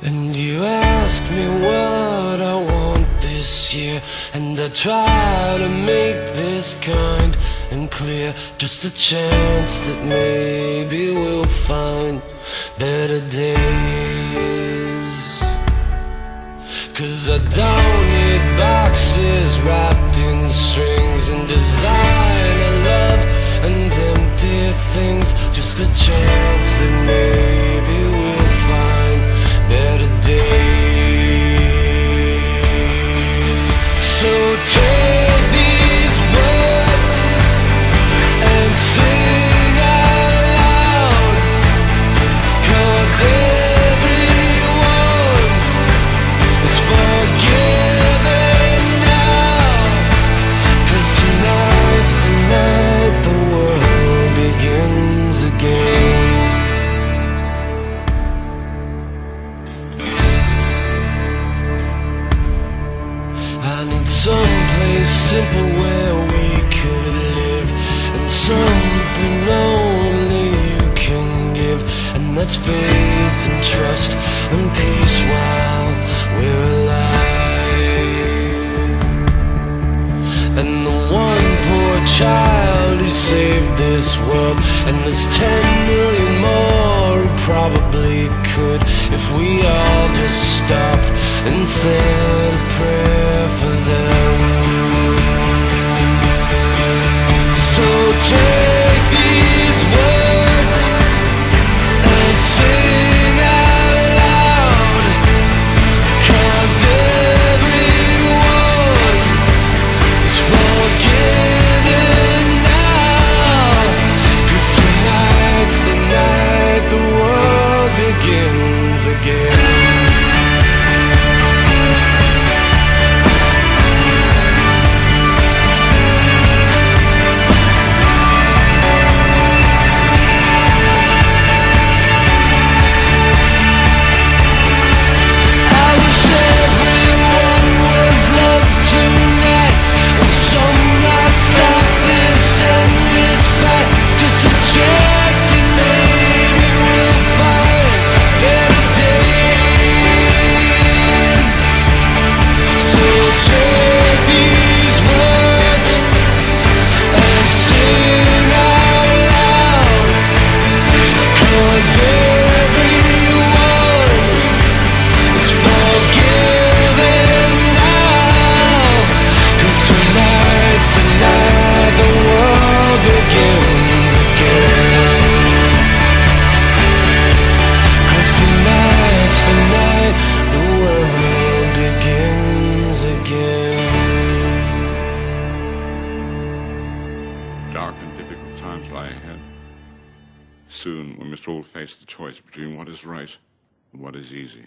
And you ask me what I want this year And I try to make this kind and clear Just a chance that maybe we'll find better days. Cause I don't need boxes wrapped in strings And designer Need someplace simple where we could live And something only you can give And that's faith and trust and peace while we're alive. And the one poor child who saved this world And there's ten million more who probably could If we all just stopped and said Soon we must all face the choice between what is right and what is easy.